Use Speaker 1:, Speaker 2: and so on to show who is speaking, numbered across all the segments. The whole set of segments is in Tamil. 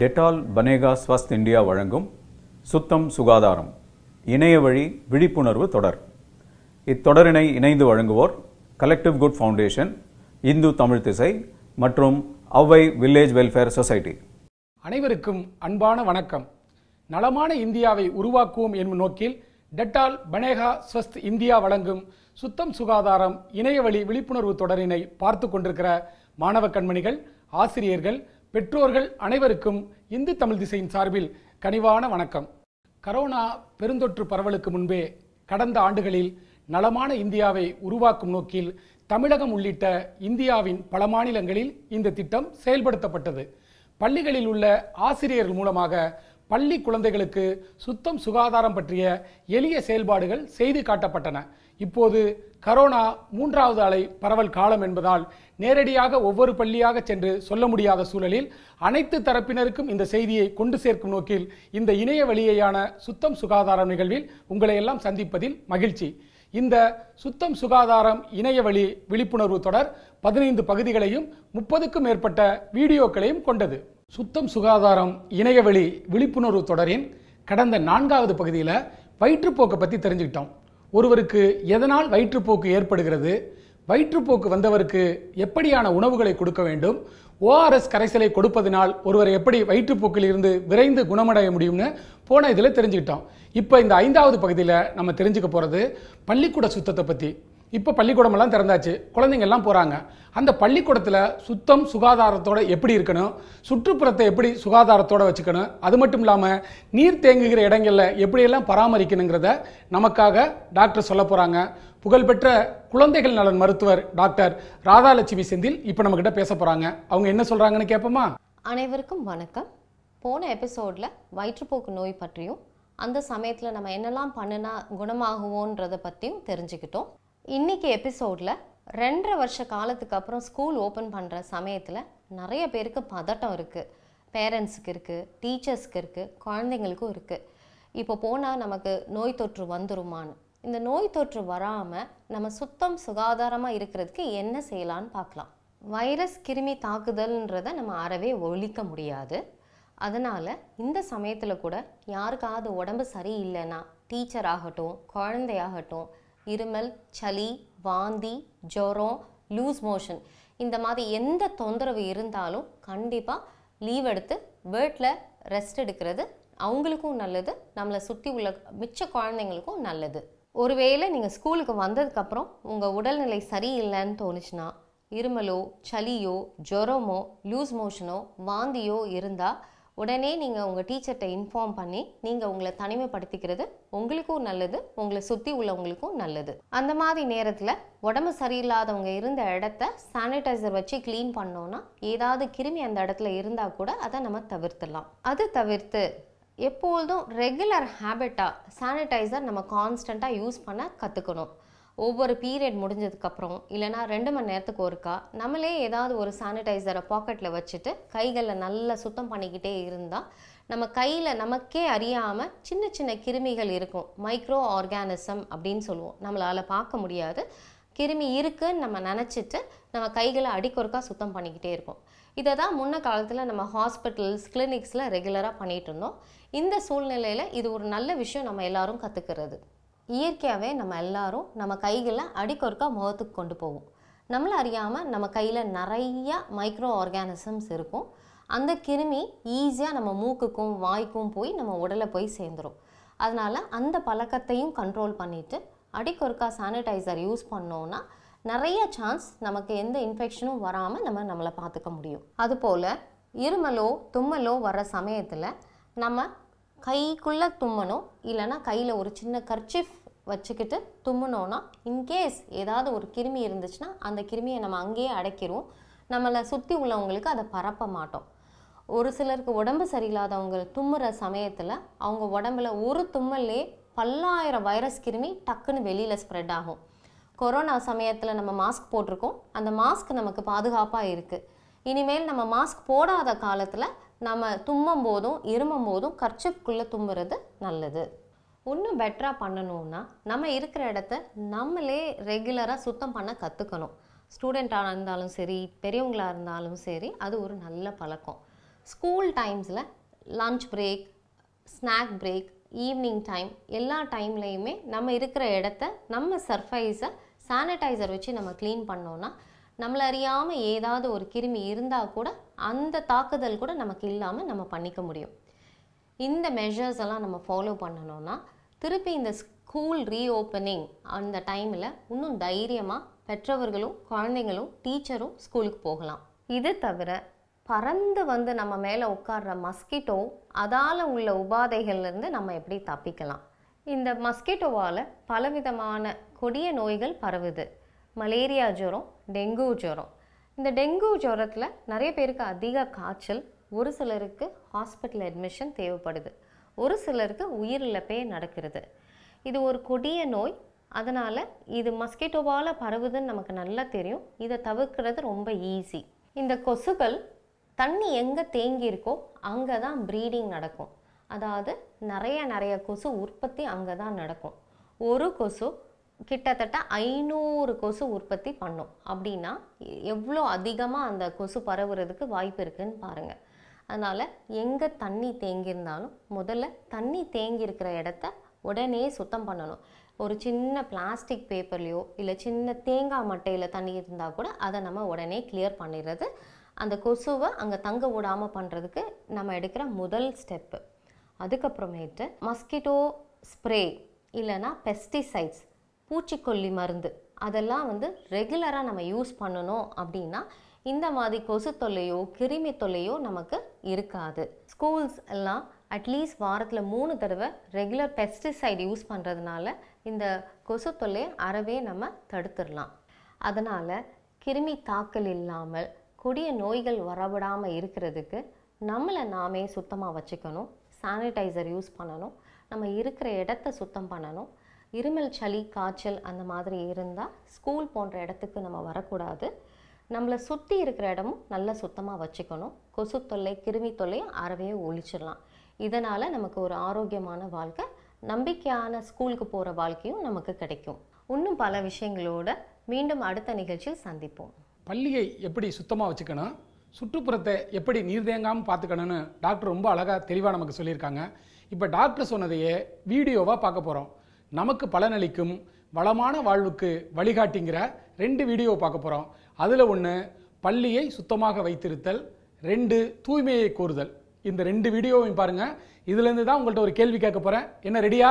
Speaker 1: டெட்டால் பனேகா ஸ்வஸ்த் இந்தியா வழங்கும் சுத்தம் சுகாதாரம் இணைய வழி விழிப்புணர்வு தொடர். இத்தொடரினை இணைந்து வழங்குவோர் collective good foundation Hindu Tamil Thisai மற்றும் அவ்வை வில்லேஜ் வெல்ஃபேர் சொசைட்டி
Speaker 2: அனைவருக்கும் அன்பான வணக்கம். நலமான இந்தியாவை உருவாக்குவோம் என்னும் நோக்கில் டெட்டால் பனேகா ஸ்வஸ்த் இந்தியா வழங்கும் சுத்தம் சுகாதாரம் இணையவழி விழிப்புணர்வு தொடரினை பார்த்து கொண்டிருக்கிற மாணவ கண்மணிகள் ஆசிரியர்கள் பெற்றோர்கள் அனைவருக்கும் இந்து தமிழ் திசையின் சார்பில் கனிவான வணக்கம். கரோனா பெருந்தொற்று பரவலுக்கு முன்பே கடந்த ஆண்டுகளில் நலமான இந்தியாவை உருவாக்கும் நோக்கில் தமிழகம் உள்ளிட்ட இந்தியாவின் பல மாநிலங்களில் இந்த திட்டம் செயல்படுத்தப்பட்டது. பள்ளிகளில் உள்ள ஆசிரியர்கள் மூலமாக பள்ளி குழந்தைகளுக்கு சுத்தம் சுகாதாரம் பற்றிய எளிய செயல்பாடுகள் செய்து காட்டப்பட்டன. இப்போது கரோனா மூன்றாவது அலை பரவல் காலம் என்பதால் நேரடியாக ஒவ்வொரு பள்ளியாக சென்று சொல்ல முடியாத சூழலில் அனைத்து தரப்பினருக்கும் இந்த செய்தியை கொண்டு சேர்க்கும் நோக்கில் இந்த இணைய வழியையான சுத்தம் சுகாதாரம் நிகழ்வில் உங்களை எல்லாம் சந்திப்பதில் மகிழ்ச்சி. இந்த சுத்தம் சுகாதாரம் இணைய வழி விழிப்புணர்வு தொடர் பதினைந்து பகுதிகளையும் முப்பதுக்கும் மேற்பட்ட வீடியோக்களையும் கொண்டது. சுத்தம் சுகாதாரம் இணையவழி விழிப்புணர்வு தொடரின் கடந்த நான்காவது பகுதியில் வயிற்றுப்போக்கை பற்றி தெரிஞ்சுக்கிட்டோம். ஒருவருக்கு எதனால் வயிற்றுப்போக்கு ஏற்படுகிறது? வயிற்றுப்போக்கு வந்தவருக்கு எப்படியான உணவுகளை கொடுக்க வேண்டும்? ஓஆர்எஸ் கரைசலை கொடுப்பதனால் ஒருவர் எப்படி வயிற்றுப்போக்கில் இருந்து விரைந்து குணமடைய முடியும்னு போன இதில் தெரிஞ்சுக்கிட்டோம். இப்போ இந்த ஐந்தாவது பகுதியில் நம்ம தெரிஞ்சுக்க போகிறது பள்ளிக்கூட சுத்தத்தை பற்றி இப்போ பள்ளிக்கூடமெல்லாம் திறந்தாச்சு. குழந்தைங்க எல்லாம் போகிறாங்க அந்த பள்ளிக்கூடத்தில் சுத்தம் சுகாதாரத்தோடு எப்படி இருக்கணும்? சுற்றுப்புறத்தை எப்படி சுகாதாரத்தோடு வச்சுக்கணும்? அது மட்டும் இல்லாமல் நீர் தேங்குகிற இடங்களில் எப்படியெல்லாம் பராமரிக்கணுங்கிறத நமக்காக டாக்டர் சொல்ல போகிறாங்க புகழ்பெற்ற குழந்தைகள் நலன் மருத்துவர் டாக்டர் ராதாலட்சுமி செந்தில் இப்போ நம்மக்கிட்ட பேச போகிறாங்க அவங்க என்ன சொல்கிறாங்கன்னு கேட்போமா
Speaker 3: அனைவருக்கும் வணக்கம். போன எபிசோடில் வயிற்றுப்போக்கு நோய் பற்றியும் அந்த சமயத்தில் நம்ம என்னெல்லாம் பண்ணினா குணமாகுவோன்றதை பற்றியும் தெரிஞ்சுக்கிட்டோம். இன்னைக்கு எபிசோடில் ரெண்டரை வருஷ காலத்துக்கு அப்புறம் ஸ்கூல் ஓப்பன் பண்ணுற சமயத்தில் நிறைய பேருக்கு பதட்டம் இருக்குது பேரண்ட்ஸுக்கு இருக்குது டீச்சர்ஸ்க்கு இருக்குது குழந்தைங்களுக்கும் இருக்குது இப்போ போனால் நமக்கு நோய் தொற்று வந்துருமான்னு. இந்த நோய் தொற்று வராமல் நம்ம சுத்தம் சுகாதாரமாக இருக்கிறதுக்கு என்ன செய்யலான்னு பார்க்கலாம். வைரஸ் கிருமி தாக்குதல்ன்றதை நம்ம அறவே ஒழிக்க முடியாது. அதனால் இந்த சமயத்தில் கூட யாருக்காவது உடம்பு சரியில்லைன்னா டீச்சர் ஆகட்டும் குழந்தையாகட்டும் இருமல் சளி வாந்தி ஜுரம் லூஸ் மோஷன் இந்த மாதிரி எந்த தொந்தரவு இருந்தாலும் கண்டிப்பாக லீவ் எடுத்து வீட்டில் ரெஸ்ட் எடுக்கிறது அவங்களுக்கும் நல்லது. நம்மளை சுற்றி உள்ள மிச்ச குழந்தைங்களுக்கும் நல்லது. ஒருவேளை நீங்கள் ஸ்கூலுக்கு வந்ததுக்கப்புறம் உங்கள் உடல்நிலை சரியில்லைன்னு தோணுச்சுன்னா இருமலோ சளியோ ஜுரமோ லூஸ் மோஷனோ வாந்தியோ இருந்தால் உடனே நீங்கள் உங்கள் டீச்சர்கிட்ட இன்ஃபார்ம் பண்ணி நீங்கள் உங்களை தனிமைப்படுத்திக்கிறது உங்களுக்கும் நல்லது உங்களை சுற்றி உள்ளவங்களுக்கும் நல்லது. அந்த மாதிரி நேரத்தில் உடம்பு சரியில்லாதவங்க இருந்த இடத்த சானிடைசர் வச்சு க்ளீன் பண்ணோன்னா ஏதாவது கிருமி அந்த இடத்துல இருந்தால் கூட அதை நம்ம தவிர்த்துடலாம். அது தவிர்த்து எப்பொழுதும் ரெகுலர் ஹேபிட்டாக சானிடைசர் நம்ம கான்ஸ்டண்ட்டாக யூஸ் பண்ண கற்றுக்கணும் ஒவ்வொரு பீரியட் முடிஞ்சதுக்கப்புறம் இல்லைனா ரெண்டு மணி நேரத்துக்கு ஒருக்கா நம்மளே ஏதாவது ஒரு சானிடைசரை பாக்கெட்டில் வச்சுட்டு கைகளில் நல்லா சுத்தம் பண்ணிக்கிட்டே இருந்தால் நம்ம கையில் நமக்கே அறியாமல் சின்ன சின்ன கிருமிகள் இருக்கும். மைக்ரோ ஆர்கானிசம் அப்படின்னு சொல்லுவோம். நம்மளால் பார்க்க முடியாது. கிருமி இருக்குன்னு நம்ம நினச்சிட்டு நம்ம கைகளை அடிக்கொருக்கா சுத்தம் பண்ணிக்கிட்டே இருப்போம் இதை தான் முன்ன காலத்தில் நம்ம ஹாஸ்பிட்டல்ஸ் கிளினிக்ஸில் ரெகுலராக பண்ணிகிட்டு இருந்தோம். இந்த சூழ்நிலையில் இது ஒரு நல்ல விஷயம் நம்ம எல்லாரும் கற்றுக்கிறது இயற்கையாகவே நம்ம எல்லாரும் நம்ம கைகளை அடிக்கொருக்கா முகத்துக்கு கொண்டு போவோம். நம்மளை அறியாமல் நம்ம கையில் நிறைய மைக்ரோ ஆர்கானிசம்ஸ் இருக்கும். அந்த கிருமி ஈஸியாக நம்ம மூக்குக்கும் வாய்க்கும் போய் நம்ம உடலை போய் சேர்ந்துடும் அதனால் அந்த பழக்கத்தையும் கண்ட்ரோல் பண்ணிவிட்டு அடிக்கொருக்கா சானிடைசர் யூஸ் பண்ணோன்னா நிறைய சான்ஸ் நமக்கு எந்த இன்ஃபெக்ஷனும் வராமல் நம்ம நம்மளை பார்த்துக்க முடியும். அதுபோல் இருமலோ தும்மலோ வர சமயத்தில் நம்ம கைக்குள்ளே தும்மணும். இல்லைன்னா கையில் ஒரு சின்ன கர்ச்சிஃப் வச்சுக்கிட்டு தும்முனோன்னா இன்கேஸ் ஏதாவது ஒரு கிருமி இருந்துச்சுன்னா அந்த கிருமியை நம்ம அங்கேயே அடைக்கிறோம் நம்மளை சுற்றி உள்ளவங்களுக்கு அதை பரப்ப மாட்டோம். ஒரு சிலருக்கு உடம்பு சரியில்லாதவங்க தும்முற சமயத்தில் அவங்க உடம்புல ஒரு தும்மல்லே பல்லாயிரம் வைரஸ் கிருமி டக்குன்னு வெளியில் ஸ்ப்ரெட் ஆகும். கொரோனா சமயத்தில் நம்ம மாஸ்க் போட்டிருக்கோம். அந்த மாஸ்க் நமக்கு பாதுகாப்பாக இருக்குது இனிமேல் நம்ம மாஸ்க் போடாத காலத்தில் நம்ம தும்மும் போதும் இருமும் போதும் கர்ச்சிப்குள்ளே தும்புறது நல்லது. இன்னும் பெட்டராக பண்ணணும்னா நம்ம இருக்கிற இடத்த நம்மளே ரெகுலராக சுத்தம் பண்ண கற்றுக்கணும் ஸ்டூடெண்ட்டாக இருந்தாலும் சரி பெரியவங்களாக இருந்தாலும் சரி அது ஒரு நல்ல பழக்கம். ஸ்கூல் டைம்ஸில் lunch break snack break evening time எல்லா டைம்லேயுமே நம்ம இருக்கிற இடத்த நம்ம சர்ஃபைஸை சானிடைசர் வச்சு நம்ம க்ளீன் பண்ணோன்னா நம்மளை அறியாமல் ஏதாவது ஒரு கிருமி இருந்தால் கூட அந்த தாக்குதல் கூட நமக்கு இல்லாமல் நம்ம பண்ணிக்க முடியும். இந்த மெஷர்ஸ் எல்லாம் நம்ம ஃபாலோ பண்ணணும்னா திருப்பி இந்த ஸ்கூல் ரீஓப்பனிங் அந்த டைமில் இன்னும் தைரியமாக பெற்றவர்களும் குழந்தைங்களும் டீச்சரும் ஸ்கூலுக்கு போகலாம். இது தவிர பறந்து வந்து நம்ம மேலே உட்கார்ற மஸ்கிட்டோ அதால் உள்ள உபாதைகள்லேருந்து நம்ம எப்படி தப்பிக்கலாம்? இந்த மஸ்கிட்டோவால் பலவிதமான கொடிய நோய்கள் பரவுது. மலேரியா ஜுரம் டெங்கு ஜுரம். இந்த டெங்கு ஜுரத்தில் நிறைய பேருக்கு அதிக காய்ச்சல் ஒரு சிலருக்கு ஹாஸ்பிட்டல் அட்மிஷன் தேவைப்படுது. ஒரு சிலருக்கு உயிரிழப்பே நடக்கிறது. இது ஒரு கொடிய நோய். அதனால் இது மஸ்கிட்டோவால் பரவுதுன்னு நமக்கு நல்லா தெரியும். இதை தவிர்க்கிறது ரொம்ப ஈஸி. இந்த கொசுக்கள் தண்ணி எங்கே தேங்கி இருக்கோ அங்கே தான் ப்ரீடிங் நடக்கும். அதாவது நிறைய நிறைய கொசு உற்பத்தி அங்கே தான் நடக்கும். ஒரு கொசு கிட்டத்தட்ட ஐநூறு கொசு உற்பத்தி பண்ணும். அப்படின்னா எவ்வளோ அதிகமாக அந்த கொசு பரவுறதுக்கு வாய்ப்பு இருக்குன்னு பாருங்கள் அதனால் எங்கே தண்ணி தேங்கியிருந்தாலும் முதல்ல தண்ணி தேங்கி இருக்கிற இடத்த உடனே சுத்தம் பண்ணணும். ஒரு சின்ன பிளாஸ்டிக் பேப்பர்லேயோ இல்லை சின்ன தேங்காய் மட்டையில் தண்ணி இருந்தால் கூட அதை நம்ம உடனே கிளியர் பண்ணிடுறது. அந்த கொசுவை அங்கே தங்க விடாமல் பண்ணுறதுக்கு நம்ம எடுக்கிற முதல் ஸ்டெப்பு அதுக்கப்புறமேட்டு மஸ்கிட்டோ ஸ்ப்ரே இல்லைன்னா பெஸ்டிசைட்ஸ் பூச்சிக்கொல்லி மருந்து. அதெல்லாம் வந்து ரெகுலராக நம்ம யூஸ் பண்ணணும் அப்படின்னா இந்த மாதிரி கொசு தொல்லையோ கிருமி தொல்லையோ நமக்கு இருக்காது. ஸ்கூல்ஸ் எல்லாம் அட்லீஸ்ட் வாரத்தில் மூணு தடவை ரெகுலர் பெஸ்டிசைட் யூஸ் பண்ணுறதுனால இந்த கொசு தொல்லையை அறவே நம்ம தடுத்துடலாம். அதனால் கிருமி தாக்கல் இல்லாமல் கொடிய நோய்கள் வரவிடாமல் இருக்கிறதுக்கு நம்மளை நாமே சுத்தமாக வச்சுக்கணும். சானிடைசர் யூஸ் பண்ணணும். நம்ம இருக்கிற இடத்த சுத்தம் பண்ணணும். இருமல் சளி காய்ச்சல் அந்த மாதிரி இருந்தால் ஸ்கூல் போன்ற இடத்துக்கு நம்ம வரக்கூடாது. நம்மளை சுற்றி இருக்கிற இடமும் நல்லா சுத்தமாக வச்சுக்கணும். கொசு தொல்லை கிருமி தொல்லையும் அறவே ஒழிச்சிடலாம். இதனால் நமக்கு ஒரு ஆரோக்கியமான வாழ்க்கை நம்பிக்கையான ஸ்கூலுக்கு போகிற வாழ்க்கையும் நமக்கு கிடைக்கும். இன்னும் பல விஷயங்களோட மீண்டும் அடுத்த நிகழ்ச்சியில் சந்திப்போம்.
Speaker 2: பள்ளியை எப்படி சுத்தமாக வச்சுக்கணும்? சுற்றுப்புறத்தை எப்படி நீர் தேங்காமல் பார்த்துக்கணும்னு டாக்டர் ரொம்ப அழகாக தெளிவாக நமக்கு சொல்லியிருக்காங்க. இப்போ டாக்டர் சொன்னதையே வீடியோவாக பார்க்க போகிறோம் நமக்கு பலனளிக்கும் வளமான வாழ்வுக்கு வழிகாட்டிங்கிற ரெண்டு வீடியோ பார்க்க போகிறோம் அதில் ஒன்று பள்ளியை சுத்தமாக வைத்திருத்தல் ரெண்டு தூய்மையை கூறுதல் இந்த ரெண்டு வீடியோவையும் பாருங்கள் இதுலேருந்து தான் உங்கள்கிட்ட ஒரு கேள்வி கேட்க போகிறேன் என்ன ரெடியா?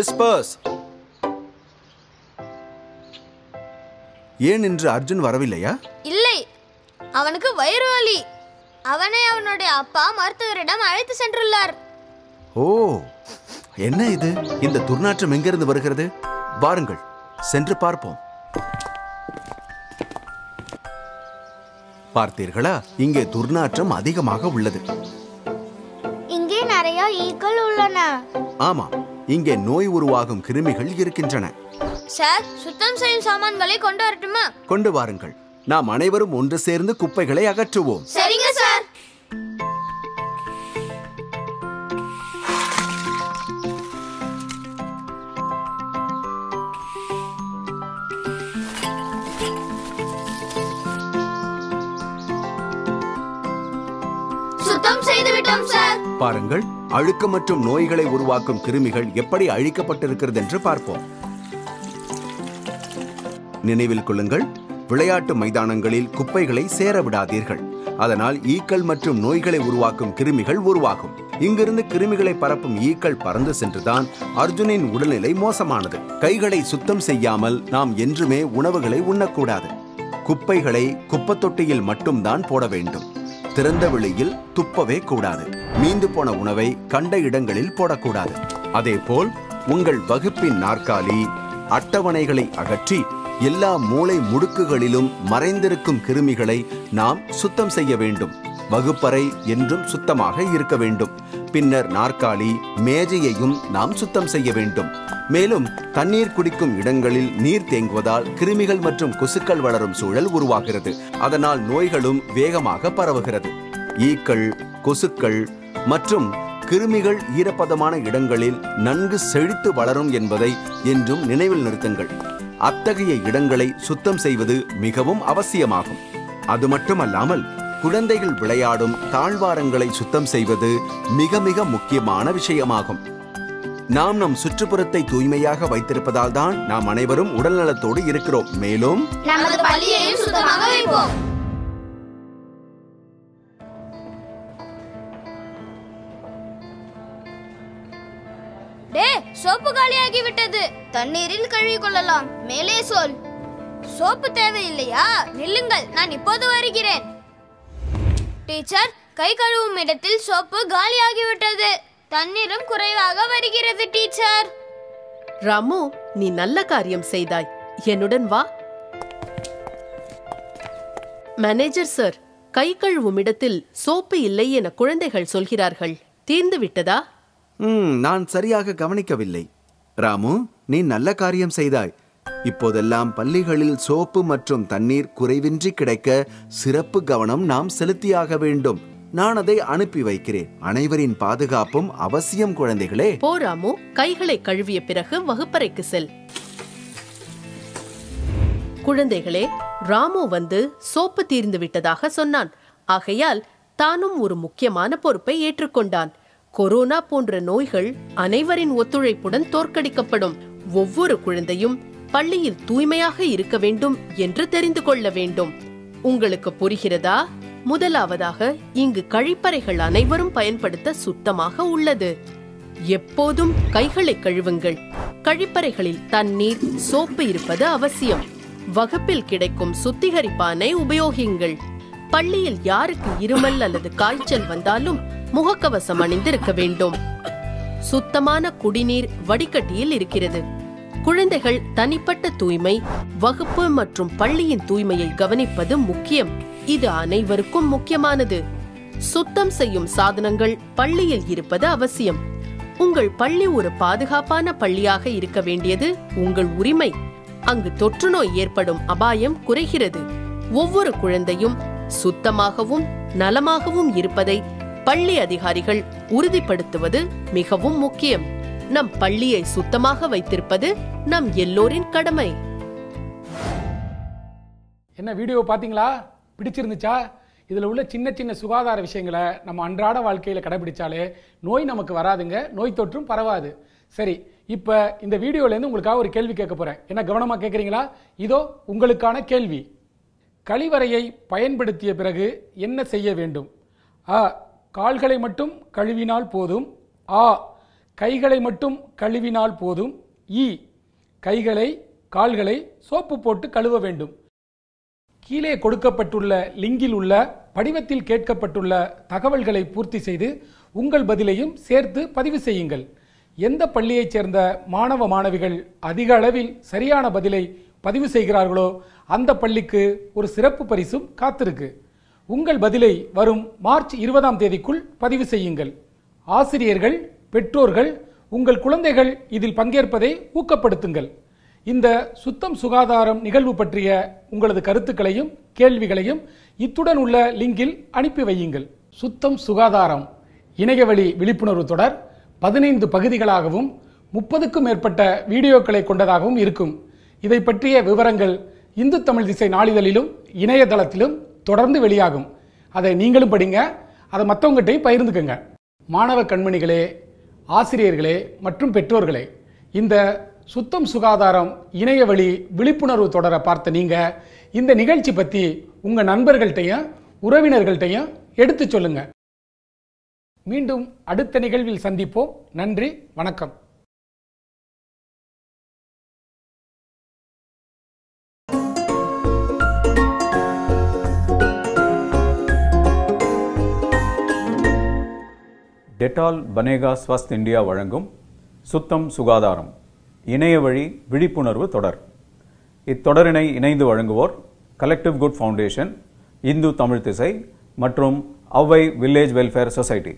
Speaker 4: டிஸ்பர்ஸ் ஏன் இன்று அர்ஜுன் வரவில்லையா?
Speaker 5: இல்லை. அவனுக்கு வயிறு வலி. அவனை அவனுடைய அப்பா மருத்துவரிடம் அழைத்து சென்றுள்ளார்.
Speaker 4: ஓ என்ன இது? இந்த துர்நாற்றம் எங்கிருந்து வருகிறது? வாருங்கள் சென்று பார்ப்போம். பார்த்தீர்களா? இங்கே துர்நாற்றம் அதிகமாக உள்ளது.
Speaker 5: இங்கே நிறைய ஈக்கள் உள்ளன.
Speaker 4: ஆமாம். இங்கே நோய் உருவாகும் கிருமிகள் இருக்கின்றன.
Speaker 5: சார் சுத்தம் செய்யும் சாமான்களை கொண்டு வரட்டுமா?
Speaker 4: கொண்டு வாருங்கள். நாம் அனைவரும் ஒன்று சேர்ந்து குப்பைகளை அகற்றுவோம்.
Speaker 5: சரிங்க
Speaker 4: பாருங்கள் அழுக்கு மற்றும் நோய்களை உருவாக்கும் கிருமிகள் எப்படி அழிக்கப்பட்டிருக்கிறது என்று பார்ப்போம். நினைவில் கொள்ளுங்கள் விளையாட்டு மைதானங்களில் குப்பைகளை சேர விடாதீர்கள். அதனால் ஈக்கள் மற்றும் நோய்களை உருவாக்கும் கிருமிகள் உருவாகும். இங்கிருந்து கிருமிகளை பரப்பும் ஈக்கள் பறந்து சென்றுதான் அர்ஜுனின் உடல்நிலை மோசமானது. கைகளை சுத்தம் செய்யாமல் நாம் என்றுமே உணவுகளை உண்ணக்கூடாது. குப்பைகளை குப்பத்தொட்டியில் மட்டும்தான் போட வேண்டும். திறந்த வெளியில் துப்பவே கூடாது. மீந்து போன உணவை கண்ட இடங்களில் போடக்கூடாது. அதேபோல் உங்கள் வகுப்பின் நாற்காலி அட்டவணைகளை அகற்றி எல்லா மூளை முடுக்குகளிலும் மறைந்திருக்கும் கிருமிகளை நாம் சுத்தம் செய்ய வேண்டும். வகுப்பறை என்றும் சுத்தமாக இருக்க வேண்டும். பின்னர் நாற்காலி மேஜையையும் நாம் சுத்தம் செய்ய வேண்டும். மேலும் தண்ணீர் குடிக்கும் இடங்களில் நீர் தேங்குவதால் கிருமிகள் மற்றும் கொசுக்கள் வளரும் சூழல் உருவாகிறது. அதனால் நோய்களும் வேகமாக பரவுகிறது. ஈக்கள் கொசுக்கள் மற்றும் கிருமிகள் ஈரப்பதமான இடங்களில் நன்கு செழித்து வளரும் என்பதை என்றும் நினைவில் நிறுத்துங்கள். அத்தகைய இடங்களை சுத்தம் செய்வது மிகவும் அவசியமாகும். அது மட்டுமல்லாமல் குழந்தைகள் விளையாடும் தாழ்வாரங்களை சுத்தம் செய்வது மிக மிக முக்கியமான விஷயமாகும். நாம் நம் சுற்றுப்புறத்தை தூய்மையாக வைத்திருப்பதால் தான் நாம் அனைவரும் உடல்நலத்தோடு இருக்கிறோம். மேலும்
Speaker 5: சோப்பு காலியாகி விட்டது தண்ணீரில் கழுவி கொள்ளலாம். மேலே சொல். சோப்பு தேவையில்லையா? நில்லுங்கள் நான் இப்போது வருகிறேன். டீச்சர். கை கழுவும் இடத்தில் சோப்பு காலியாகிவிட்டது. தண்ணீரும் குறைவாக வருகிறது டீச்சர்.
Speaker 6: ராமு நீ நல்ல காரியம் செய்தாய். என்னுடன் வா. மேனேஜர் சார் கை கழுவும் இடத்தில் சோப்பு இல்லை என குழந்தைகள் சொல்கிறார்கள். தீர்ந்து விட்டதா?
Speaker 4: ம், நான் சரியாக கவனிக்கவில்லை. ராமு நீ நல்ல காரியம் செய்தாய். இப்போதெல்லாம் பள்ளிகளில் சோப்பு மற்றும் தண்ணீர் குறைவின்றி கிடைக்க சிறப்பு கவனம் நாம் செலுத்தியாக வேண்டும். நான் அதை அனுப்பி வைக்கிறேன். அனைவரின் பாதுகாப்பும் அவசியம் குழந்தைகளே.
Speaker 6: போராமு கைகளை கழுவிய பிறகு வகுப்பறைக்கு செல். குழந்தைகளே ராமு வந்து சோப்பு தீர்ந்து விட்டதாக சொன்னான். ஆகையால் தானும் ஒரு முக்கியமான பொறுப்பை ஏற்றுக்கொண்டான். கொரோனா போன்ற நோய்கள் அனைவரின் ஒத்துழைப்புடன் தோற்கடிக்கப்படும். ஒவ்வொரு குழந்தையும் பள்ளியில் தூய்மையாக இருக்க வேண்டும் என்று தெரிந்து கொள்ள வேண்டும். உங்களுக்கு புரிகிறதா? முதலாவதாக இங்கு கழிப்பறைகள் அனைவரும் பயன்படுத்த சுத்தமாக உள்ளது. எப்போதும் கைகளை கழுவுங்கள். கழிப்பறைகளில் தண்ணீர் சோப்பு இருப்பது அவசியம். வகுப்பில் கிடைக்கும் சுத்திகரிப்பானை உபயோகிங்கள் பள்ளியில் யாருக்கு இருமல் அல்லது காய்ச்சல் வந்தாலும் முகக்கவசம் அணிந்திருக்க வேண்டும். சுத்தமான குடிநீர் வடிகட்டியில் இருக்கிறது. குழந்தைகள் தனிப்பட்ட தூய்மை வகுப்பு மற்றும் பள்ளியின் தூய்மையை கவனிப்பது முக்கியம். இது அனைவருக்கும் முக்கியமானது. சுத்தம் செய்யும் சாதனங்கள் பள்ளியில் இருப்பது அவசியம். உங்கள் பள்ளி ஒரு பாதுகாப்பான பள்ளியாக இருக்க வேண்டியது உங்கள் உரிமை. அங்கு தொற்றுநோய் ஏற்படும் அபாயம் குறைகிறது. ஒவ்வொரு குழந்தையும் சுத்தமாகவும் நலமாகவும் இருப்பதை பள்ளி அதிகாரிகள் உறுதிப்படுத்துவது மிகவும் முக்கியம். நம் பள்ளியை சுத்தமாக வைத்திருப்பது நம் எல்லோரின் கடமை.
Speaker 2: என்ன வீடியோ பார்த்தீங்களா? பிடிச்சிருந்துச்சா? இதில் உள்ள சின்ன சின்ன சுகாதார விஷயங்களை நம்ம அன்றாட வாழ்க்கையில் கடைபிடிச்சாலே நோய் நமக்கு வராதுங்க. நோய் தொற்றும் பரவாது. சரி இப்போ இந்த வீடியோலேருந்து உங்களுக்காக ஒரு கேள்வி கேட்க போகிறேன் என்ன கவனமாக கேட்குறீங்களா? இதோ உங்களுக்கான கேள்வி. கழிவறையை பயன்படுத்திய பிறகு என்ன செய்ய வேண்டும்? அ கால்களை மட்டும் கழுவினால் போதும். ஆ கைகளை மட்டும் கழுவினால் போதும். இ கைகளை கால்களை சோப்பு போட்டு கழுவ வேண்டும். கீழே கொடுக்கப்பட்டுள்ள லிங்கில் உள்ள படிவத்தில் கேட்கப்பட்டுள்ள தகவல்களை பூர்த்தி செய்து உங்கள் பதிலையும் சேர்த்து பதிவு செய்யுங்கள். எந்த பள்ளியைச் சேர்ந்த மாணவ மாணவிகள் அதிக அளவில் சரியான பதிலை பதிவு செய்கிறார்களோ அந்த பள்ளிக்கு ஒரு சிறப்பு பரிசும் காத்திருக்கு. உங்கள் பதிலை வரும் மார்ச் இருபதாம் தேதிக்குள் பதிவு செய்யுங்கள். ஆசிரியர்கள் பெற்றோர்கள் உங்கள் குழந்தைகள் இதில் பங்கேற்பதை ஊக்கப்படுத்துங்கள். இந்த சுத்தம் சுகாதாரம் நிகழ்வு பற்றிய உங்களது கருத்துக்களையும் கேள்விகளையும் இத்துடன் உள்ள லிங்கில் அனுப்பி வையுங்கள். சுத்தம் சுகாதாரம். இணையவழி விழிப்புணர்வு தொடர் பதினைந்து பகுதிகளாகவும் முப்பதுக்கும் மேற்பட்ட வீடியோக்களை கொண்டதாகவும் இருக்கும். இதை பற்றிய விவரங்கள் இந்து தமிழ் திசை நாளிதழிலும் இணையதளத்திலும் தொடர்ந்து வெளியாகும். அதை நீங்களும் படிங்க. அதை மற்றவங்ககிட்டையும் பகிர்ந்துக்கங்க. மாணவ கண்மணிகளே ஆசிரியர்களே மற்றும் பெற்றோர்களே இந்த சுத்தம் சுகாதாரம் இணைய வழி விழிப்புணர்வு தொடரை பார்த்த நீங்கள் இந்த நிகழ்ச்சி பற்றி உங்கள் நண்பர்கள்ட்டையும் உறவினர்கள்ட்டையும் எடுத்து சொல்லுங்கள் மீண்டும் அடுத்த நிகழ்வில் சந்திப்போம். நன்றி வணக்கம்.
Speaker 1: டெட்டால் பனேகா ஸ்வஸ்த் இந்தியா வழங்கும் சுத்தம் சுகாதாரம் இணைய வழி விழிப்புணர்வு தொடர். இத்தொடரினை இணைந்து வழங்குவோர் collective good foundation Hindu Tamil Thisai மற்றும் அவ்வை வில்லேஜ் வெல்ஃபேர் சொசைட்டி.